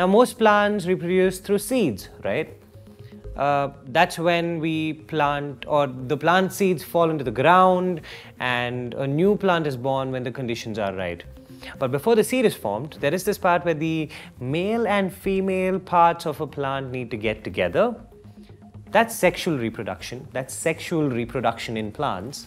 Now, most plants reproduce through seeds, right? Uh, that's when we plant or the plant seeds fall into the ground and a new plant is born when the conditions are right. But before the seed is formed, there is this part where the male and female parts of a plant need to get together. That's sexual reproduction. That's sexual reproduction in plants.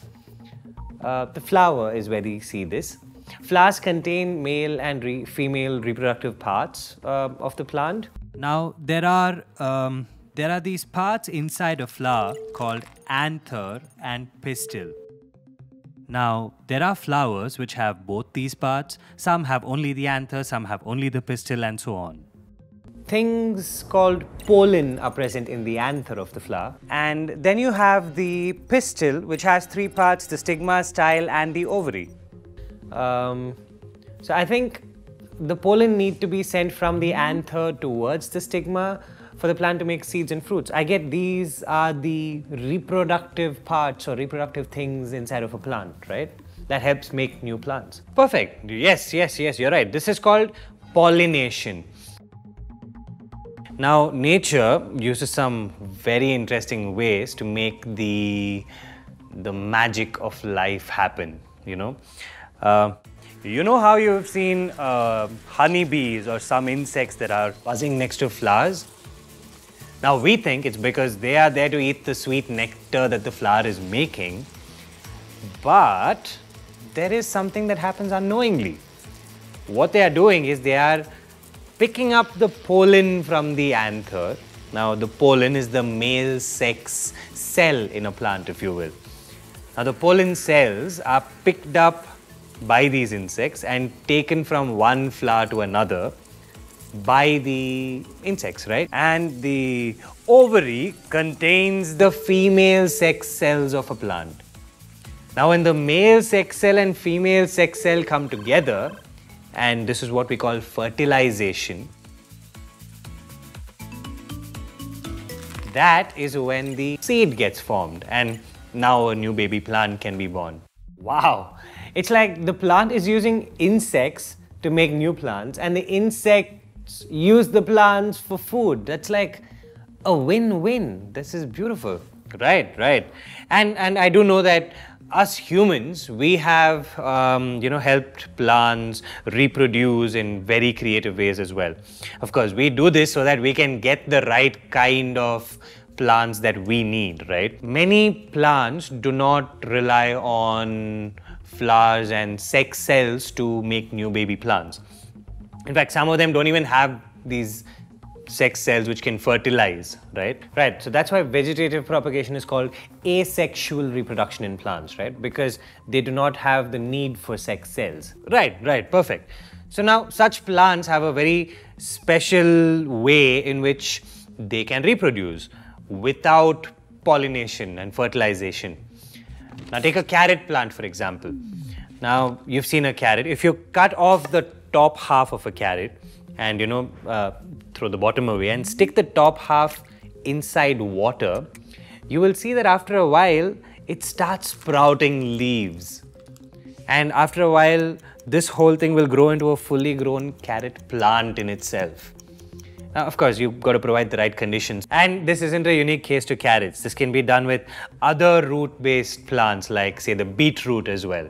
Uh, the flower is where we see this. Flowers contain male and re female reproductive parts uh, of the plant. Now, there are um, there are these parts inside a flower called anther and pistil. Now, there are flowers which have both these parts. Some have only the anther, some have only the pistil, and so on. Things called pollen are present in the anther of the flower. And then you have the pistil, which has three parts the stigma, style, and the ovary. Um, so I think the pollen need to be sent from the anther towards the stigma for the plant to make seeds and fruits. I get these are the reproductive parts or reproductive things inside of a plant, right? That helps make new plants. Perfect. Yes, yes, yes, you're right. This is called pollination. Now, nature uses some very interesting ways to make the, the magic of life happen, you know. Uh, you know how you've seen uh, honeybees or some insects that are buzzing next to flowers? Now we think it's because they are there to eat the sweet nectar that the flower is making, but there is something that happens unknowingly. What they are doing is they are picking up the pollen from the anther. Now the pollen is the male sex cell in a plant, if you will. Now the pollen cells are picked up by these insects and taken from one flower to another by the insects, right? And the ovary contains the female sex cells of a plant. Now, when the male sex cell and female sex cell come together, and this is what we call fertilization, that is when the seed gets formed and now a new baby plant can be born. Wow! It's like the plant is using insects to make new plants and the insects use the plants for food. That's like a win-win. This is beautiful. Right, right. And, and I do know that us humans, we have, um, you know, helped plants reproduce in very creative ways as well. Of course, we do this so that we can get the right kind of plants that we need, right? Many plants do not rely on flowers and sex cells to make new baby plants. In fact, some of them don't even have these sex cells which can fertilize, right? Right. So that's why vegetative propagation is called asexual reproduction in plants, right? Because they do not have the need for sex cells. Right, right, perfect. So now such plants have a very special way in which they can reproduce without pollination and fertilization. Now take a carrot plant for example. Now you've seen a carrot. If you cut off the top half of a carrot and you know uh, throw the bottom away and stick the top half inside water, you will see that after a while it starts sprouting leaves. And after a while, this whole thing will grow into a fully grown carrot plant in itself. Now, of course, you've got to provide the right conditions. And this isn't a unique case to carrots. This can be done with other root-based plants like, say, the beetroot as well.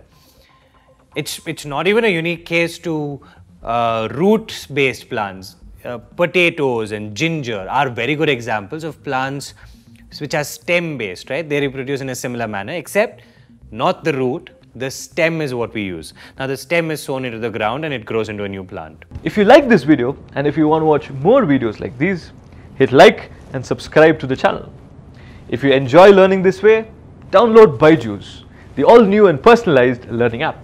It's, it's not even a unique case to uh, root-based plants. Uh, potatoes and ginger are very good examples of plants which are stem-based, right? They reproduce in a similar manner, except not the root, the stem is what we use. Now the stem is sown into the ground and it grows into a new plant. If you like this video and if you want to watch more videos like these, hit like and subscribe to the channel. If you enjoy learning this way, download Byju's, the all new and personalized learning app.